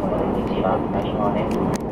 お降り口は何もね。